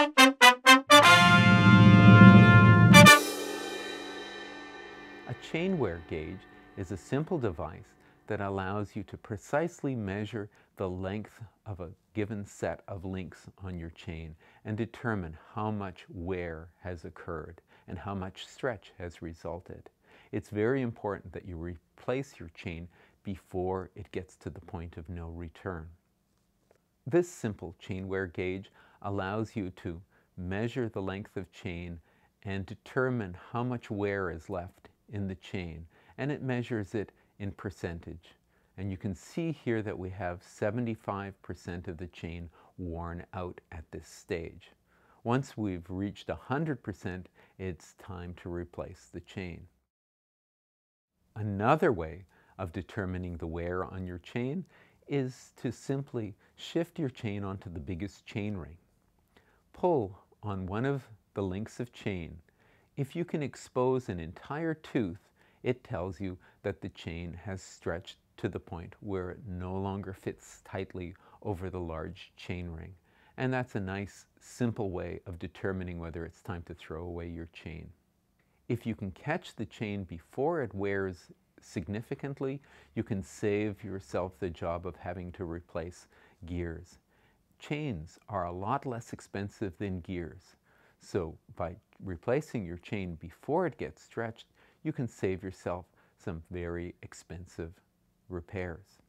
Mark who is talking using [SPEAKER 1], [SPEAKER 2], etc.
[SPEAKER 1] A chain wear gauge is a simple device that allows you to precisely measure the length of a given set of links on your chain and determine how much wear has occurred and how much stretch has resulted. It's very important that you replace your chain before it gets to the point of no return. This simple chain wear gauge allows you to measure the length of chain and determine how much wear is left in the chain and it measures it in percentage. And you can see here that we have 75% of the chain worn out at this stage. Once we've reached 100%, it's time to replace the chain. Another way of determining the wear on your chain is to simply shift your chain onto the biggest chain ring. Pull on one of the links of chain. If you can expose an entire tooth it tells you that the chain has stretched to the point where it no longer fits tightly over the large chain ring. And that's a nice, simple way of determining whether it's time to throw away your chain. If you can catch the chain before it wears significantly, you can save yourself the job of having to replace gears. Chains are a lot less expensive than gears. So by replacing your chain before it gets stretched, you can save yourself some very expensive repairs.